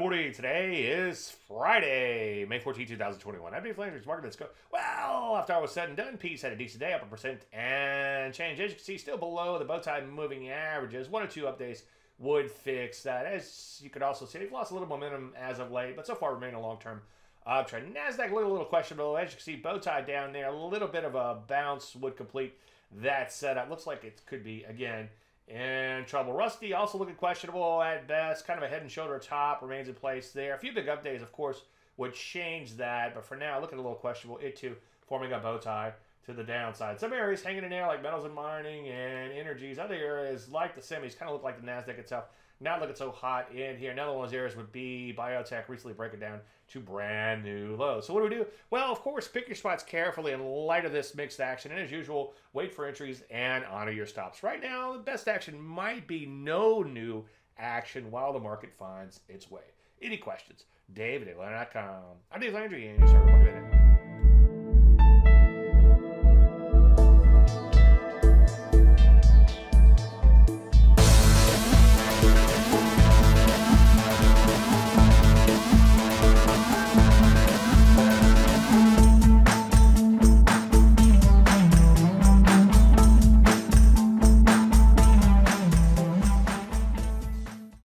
morning. Today is Friday, May 14, 2021. I'm Dave Landry's Market Let's go. Well, after all was said and done, Peace had a decent day, up a percent and change. As you can see, still below the bow tie moving averages. One or two updates would fix that. As you could also see, they've lost a little momentum as of late, but so far remain a long term uptrend. NASDAQ a little, little questionable. As you can see, bow tie down there, a little bit of a bounce would complete that setup. Looks like it could be, again, in trouble. Rusty also looking questionable at best. Kind of a head and shoulder top remains in place there. A few big updates, of course, would change that, but for now, looking a little questionable. It too forming a bow tie to the downside. Some areas hanging in there like metals and mining and energies. Other areas like the semis kind of look like the Nasdaq itself. Not looking so hot in here. Another one of those areas would be biotech recently breaking down to brand new lows. So what do we do? Well, of course, pick your spots carefully in light of this mixed action. And as usual, wait for entries and honor your stops. Right now, the best action might be no new action while the market finds its way. Any questions? Dave at I'm Dave Landry, and you start working it.